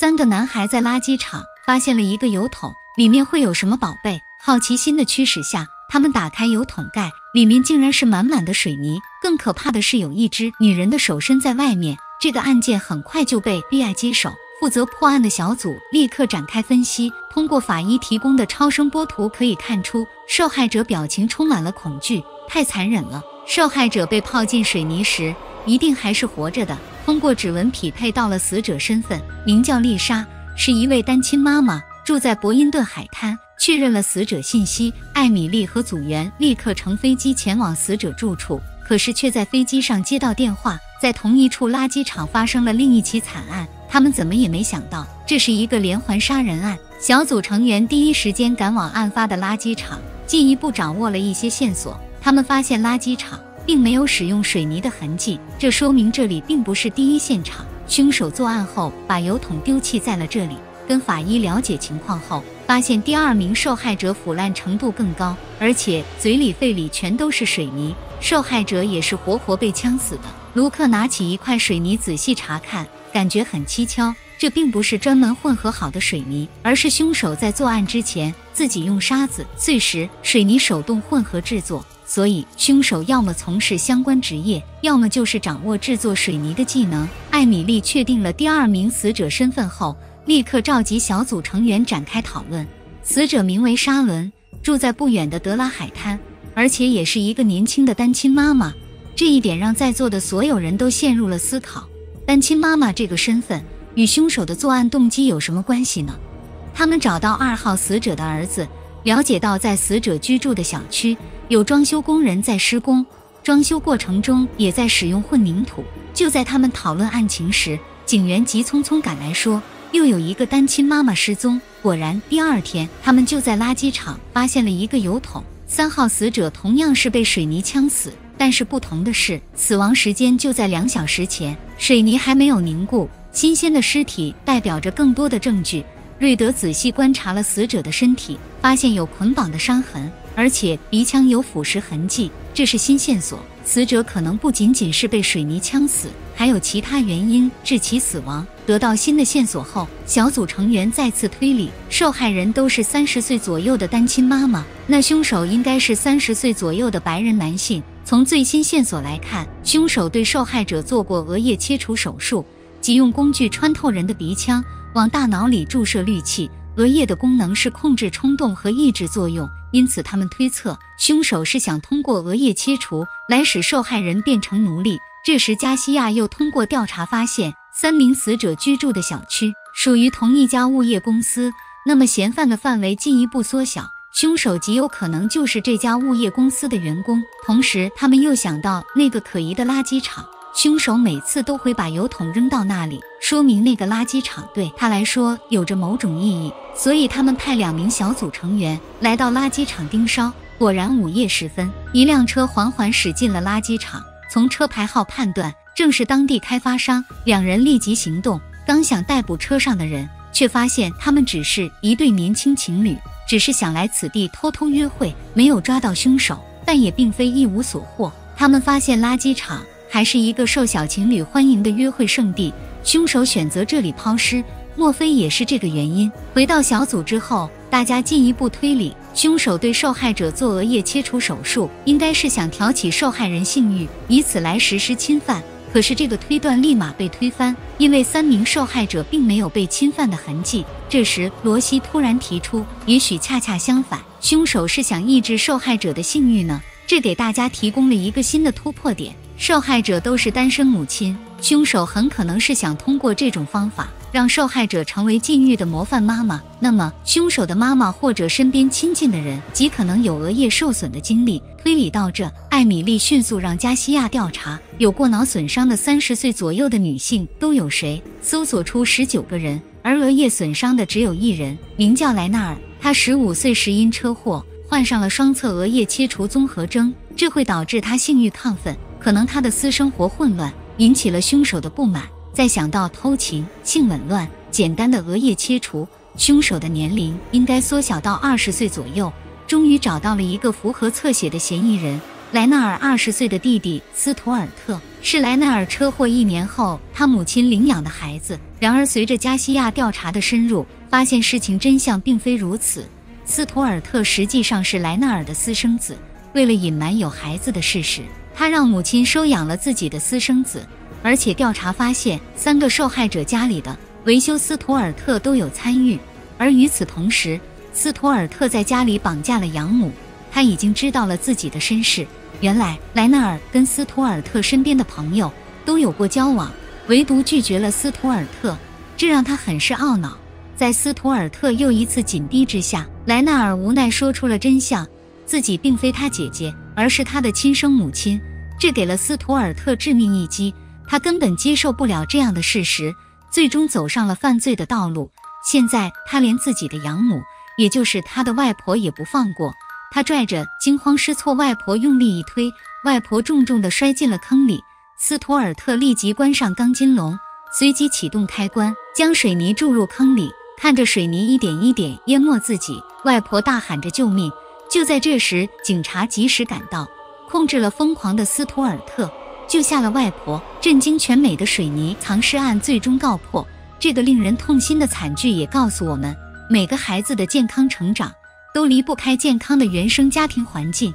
三个男孩在垃圾场发现了一个油桶，里面会有什么宝贝？好奇心的驱使下，他们打开油桶盖，里面竟然是满满的水泥。更可怕的是，有一只女人的手伸在外面。这个案件很快就被 B.I 接手，负责破案的小组立刻展开分析。通过法医提供的超声波图可以看出，受害者表情充满了恐惧，太残忍了。受害者被泡进水泥时，一定还是活着的。通过指纹匹配到了死者身份，名叫丽莎，是一位单亲妈妈，住在伯因顿海滩。确认了死者信息，艾米丽和组员立刻乘飞机前往死者住处，可是却在飞机上接到电话，在同一处垃圾场发生了另一起惨案。他们怎么也没想到，这是一个连环杀人案。小组成员第一时间赶往案发的垃圾场，进一步掌握了一些线索。他们发现垃圾场。并没有使用水泥的痕迹，这说明这里并不是第一现场。凶手作案后把油桶丢弃在了这里。跟法医了解情况后，发现第二名受害者腐烂程度更高，而且嘴里、肺里全都是水泥。受害者也是活活被呛死的。卢克拿起一块水泥仔细查看，感觉很蹊跷。这并不是专门混合好的水泥，而是凶手在作案之前自己用沙子、碎石、水泥手动混合制作。所以，凶手要么从事相关职业，要么就是掌握制作水泥的技能。艾米丽确定了第二名死者身份后，立刻召集小组成员展开讨论。死者名为沙伦，住在不远的德拉海滩，而且也是一个年轻的单亲妈妈。这一点让在座的所有人都陷入了思考：单亲妈妈这个身份与凶手的作案动机有什么关系呢？他们找到二号死者的儿子。了解到，在死者居住的小区有装修工人在施工，装修过程中也在使用混凝土。就在他们讨论案情时，警员急匆匆赶来，说又有一个单亲妈妈失踪。果然，第二天他们就在垃圾场发现了一个油桶。三号死者同样是被水泥呛死，但是不同的是，死亡时间就在两小时前，水泥还没有凝固。新鲜的尸体代表着更多的证据。瑞德仔细观察了死者的身体，发现有捆绑的伤痕，而且鼻腔有腐蚀痕迹，这是新线索。死者可能不仅仅是被水泥呛死，还有其他原因致其死亡。得到新的线索后，小组成员再次推理，受害人都是三十岁左右的单亲妈妈，那凶手应该是三十岁左右的白人男性。从最新线索来看，凶手对受害者做过额叶切除手术，即用工具穿透人的鼻腔。往大脑里注射氯气，额叶的功能是控制冲动和抑制作用，因此他们推测凶手是想通过额叶切除来使受害人变成奴隶。这时，加西亚又通过调查发现，三名死者居住的小区属于同一家物业公司，那么嫌犯的范围进一步缩小，凶手极有可能就是这家物业公司的员工。同时，他们又想到那个可疑的垃圾场。凶手每次都会把油桶扔到那里，说明那个垃圾场对他来说有着某种意义。所以他们派两名小组成员来到垃圾场盯梢。果然，午夜时分，一辆车缓缓驶进了垃圾场。从车牌号判断，正是当地开发商。两人立即行动，刚想逮捕车上的人，却发现他们只是一对年轻情侣，只是想来此地偷偷约会，没有抓到凶手，但也并非一无所获。他们发现垃圾场。还是一个受小情侣欢迎的约会圣地，凶手选择这里抛尸，莫非也是这个原因？回到小组之后，大家进一步推理，凶手对受害者做额叶切除手术，应该是想挑起受害人性欲，以此来实施侵犯。可是这个推断立马被推翻，因为三名受害者并没有被侵犯的痕迹。这时，罗西突然提出，也许恰恰相反，凶手是想抑制受害者的性欲呢？这给大家提供了一个新的突破点。受害者都是单身母亲，凶手很可能是想通过这种方法让受害者成为禁欲的模范妈妈。那么，凶手的妈妈或者身边亲近的人极可能有额叶受损的经历。推理到这，艾米丽迅速让加西亚调查有过脑损伤的三十岁左右的女性都有谁，搜索出十九个人，而额叶损伤的只有一人，名叫莱纳尔。他十五岁时因车祸患上了双侧额叶切除综合征，这会导致他性欲亢奋。可能他的私生活混乱引起了凶手的不满，再想到偷情、性紊乱，简单的额叶切除，凶手的年龄应该缩小到二十岁左右。终于找到了一个符合侧写的嫌疑人，莱纳尔二十岁的弟弟斯图尔特是莱纳尔车祸一年后他母亲领养的孩子。然而，随着加西亚调查的深入，发现事情真相并非如此。斯图尔特实际上是莱纳尔的私生子。为了隐瞒有孩子的事实，他让母亲收养了自己的私生子。而且调查发现，三个受害者家里的维修斯图尔特都有参与。而与此同时，斯图尔特在家里绑架了养母。他已经知道了自己的身世。原来莱纳尔跟斯图尔特身边的朋友都有过交往，唯独拒绝了斯图尔特，这让他很是懊恼。在斯图尔特又一次紧逼之下，莱纳尔无奈说出了真相：自己并非他姐姐，而是他的亲生母亲。这给了斯图尔特致命一击，他根本接受不了这样的事实，最终走上了犯罪的道路。现在他连自己的养母，也就是他的外婆也不放过。他拽着惊慌失措外婆，用力一推，外婆重重地摔进了坑里。斯图尔特立即关上钢筋笼，随即启动开关，将水泥注入坑里。看着水泥一点一点淹没自己，外婆大喊着救命。就在这时，警察及时赶到，控制了疯狂的斯图尔特，救下了外婆。震惊全美的水泥藏尸案最终告破。这个令人痛心的惨剧也告诉我们，每个孩子的健康成长。都离不开健康的原生家庭环境。